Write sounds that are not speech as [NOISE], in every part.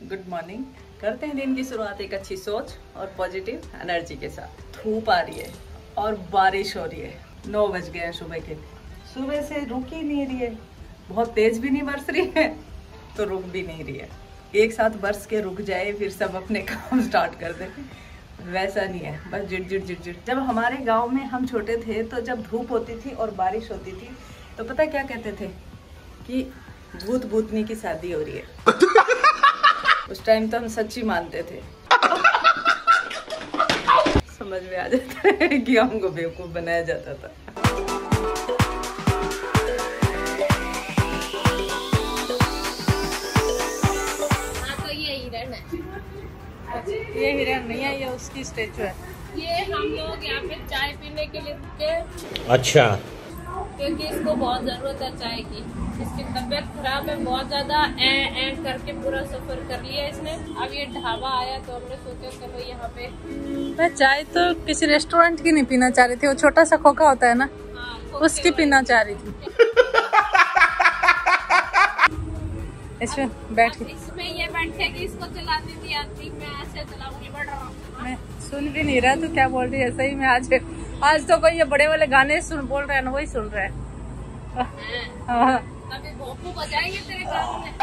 Good morning करते हैं दिन की शुरुआत एक अच्छी सोच और पॉजिटिव एनर्जी के साथ। धूप आ रही है और बारिश हो रही है। नौ बज गए हैं सुबह के। सुबह से रुक ही नहीं रही है। बहुत तेज भी नहीं बरस रही है तो रुक भी नहीं रही है। एक साथ बरस के रुक जाए, फिर सब अपने काम स्टार्ट कर दे। वैसा नहीं है। बस जिट जिट जिट जिट जब हमारे गाँव में हम छोटे थे तो जब धूप होती थी और बारिश होती थी तो पता क्या कहते थे? कि भूत भूतनी की शादी हो रही है। उस टाइम तो हम सच्ची मानते थे। समझ में आ जाता है कि हमको बेवकूफ़ बनाया जाता था। हाँ तो ये हिरन है। ये हिरन नहीं है ये उसकी स्टेचू है। ये हम लोग यहाँ पे चाय पीने के लिए रुके। अच्छा। क्योंकि इसको बहुत ज़रूरत है चाय की। इसकी तबीयत खराब है बहुत ज़्यादा ए ए करके पूरा सफ़र कर लिया इसने। अब ये ढाबा आया तो हमने सोचा चलो यहाँ पे। मैं चाय तो किसी रेस्टोरेंट की नहीं पीना चाह रही थी वो छोटा सा खोखा होता है ना हाँ, उसकी पीना चाह रही थी। [LAUGHS] इसमें बैठ इसमें ये बैठेगी इसको चलानी नहीं आती मैं ऐसे चलाऊँगी बढ़ रहा मैं सुन भी नहीं रहा तू क्या बोल रही है? सही में आज आज तो कोई ये बड़े वाले गाने सुन बोल रहे हैं वही सुन रहे हैं। हाँ। बजाएँगे तेरे कान में।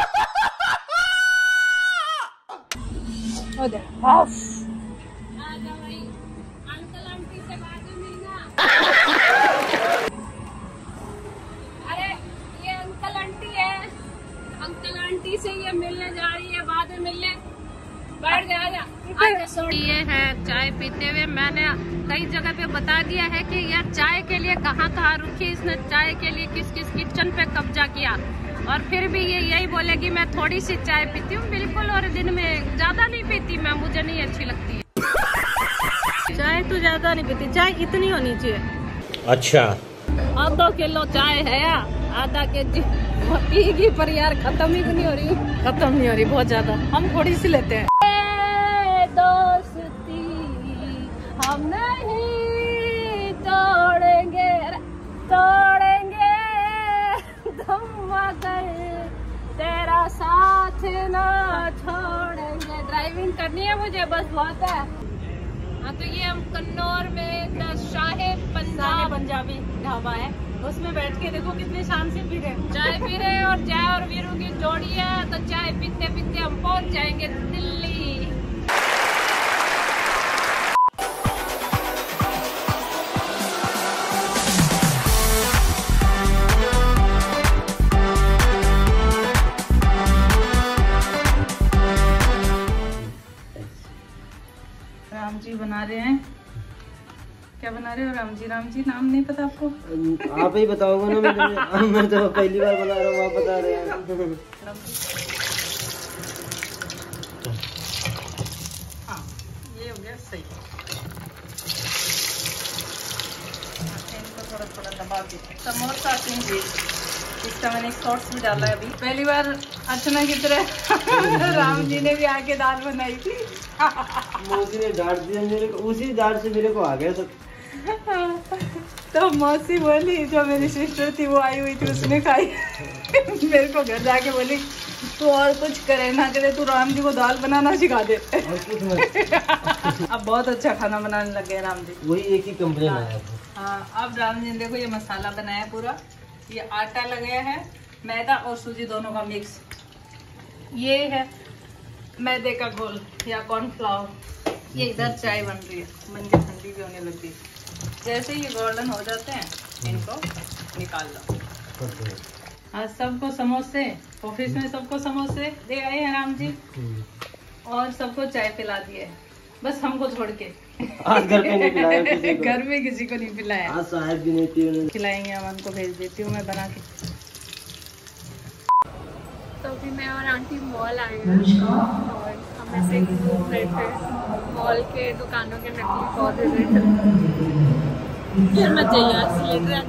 ये है चाय पीते हुए मैंने कई जगह पे बता दिया है कि यार चाय के लिए कहाँ कहाँ रुकी इसने चाय के लिए किस किस किचन पे कब्जा किया। और फिर भी ये यही बोलेगी मैं थोड़ी सी चाय पीती हूँ बिल्कुल और दिन में ज़्यादा नहीं पीती मैं मुझे नहीं अच्छी लगती है। चाय तो ज़्यादा नहीं पीती चाय कितनी होनी चाहिए। अच्छा। आधा किलो चाय है या आधा के जी पीगी पर यार खत्म ही नहीं हो रही। खत्म नहीं हो रही बहुत ज़्यादा। हम थोड़ी सी लेते हैं। है बस बहुत है। हाँ तो ये हम कन्नौर में द शाहे पंजाब पंजाबी ढाबा है। उसमें बैठ के देखो कितने शान से पी रहे चाय पी रहे हैं और चाय और वीरू की जोड़ी है तो चाय पीते पीते हम पहुँच जाएँगे दिल्ली। जी बना रहे हैं। क्या बना रहे हो राम जी राम जी नाम नहीं पता आपको? आप ही बताओगे ना मैं मैं तो पहली बार बना रहा हूँ आप बता रहे हैं। हाँ ये हो गया सही। थोड़ा थोड़ा दबा दीजिए समोसा जी। इसका मैंने शॉर्ट्स भी डाला है अभी। पहली बार अर्चना की तरह [LAUGHS] राम जी ने भी आके दाल बनाई थी। [LAUGHS] मौसी ने डांट दिया मेरे को उसी डांट से मेरे को आ गया सब तो मौसी बोली जो मेरी सिस्टर थी वो आई हुई थी उसने खाई। मेरे को घर जाके बोली तू और कुछ करे ना करे तू राम जी को दाल बनाना सिखा दे। अब बहुत अच्छा खाना बनाने लग गए राम जी। वही एक ही कंप्लेन आया हाँ अब राम जी ने देखो ये मसाला बनाया पूरा। ये आटा लगाया है मैदा और सूजी दोनों का मिक्स ये है मैदे का घोल या कॉर्नफ्लावर ये इधर चाय बन रही है बन के ठंडी भी होने लग गई। जैसे ही गोल्डन हो जाते हैं इनको निकाल लो। आज सबको समोसे ऑफ़िस में सबको समोसे दे आए हैं राम जी। और सबको चाय पिला दिए बस हमको छोड़ के। आज घर पे नहीं [LAUGHS] घर में किसी को नहीं पिलाया। आज साहब भी नहीं थी उन्होंने खिलाएँगे अमन को भेज देती हूँ मैं बना के। अभी मैं और आंटी मॉल आए हैं। और हम ऐसे घूम रहे थे। मॉल के दुकानों के नकली पौधे फिर मैं तैयार से लेकर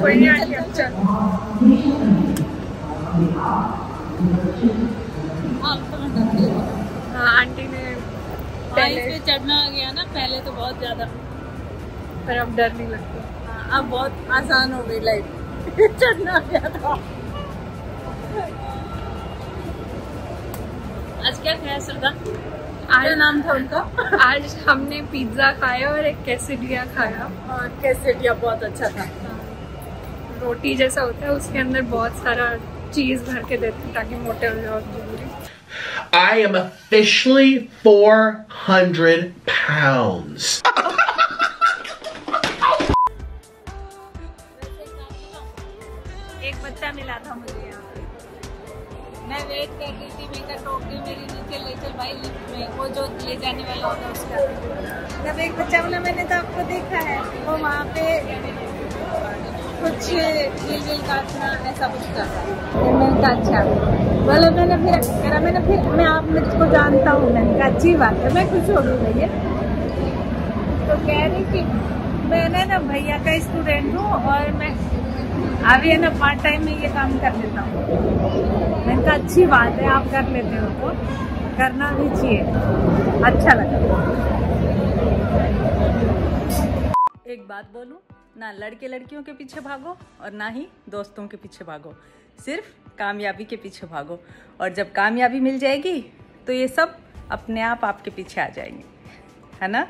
कोई नहीं आंटी अब चल। आप तो हूँ। हाँ आंटी ने पहले चढ़ना आ गया ना पहले तो बहुत ज़्यादा। पर अब डर नहीं लगता। हाँ, अब बहुत आसान हो गई लाइफ [LAUGHS] चढ़ना आ गया था। क्या खाया सरदा आज नाम था उनका? आज हमने पिज्जा खाया और एक कैसेडिया खाया। और कैसेडिया बहुत अच्छा था। रोटी जैसा होता है उसके अंदर बहुत सारा चीज़ भर के देते हैं ताकि मोटे हो जाओ ज़रूरी I am officially 400 pounds. जाने वाला होता है उसका जब एक बच्चा बोला, मैंने तो आपको देखा है वो वहाँ पे कुछ गिल काटना ऐसा कुछ कर मैंने अच्छा। बोले, मैंने फिर करा, मैंने फिर, मैं आप मुझको जानता हूँ। मैंने कहा, अच्छी बात है, मैं खुश हो गई भैया। तो कह रही कि, मैंने ना भैया का स्टूडेंट हूँ और मैं अभी है ना पार्ट टाइम में ये काम कर लेता हूँ। मैंने कहा, अच्छी बात है, आप कर लेते हो तो करना भी चाहिए। अच्छा लगा। एक बात बोलू, ना लड़के लड़कियों के पीछे भागो और ना ही दोस्तों के पीछे भागो। सिर्फ़ कामयाबी के पीछे भागो। और जब कामयाबी मिल जाएगी तो ये सब अपने आप आपके पीछे आ जाएँगे। है ना?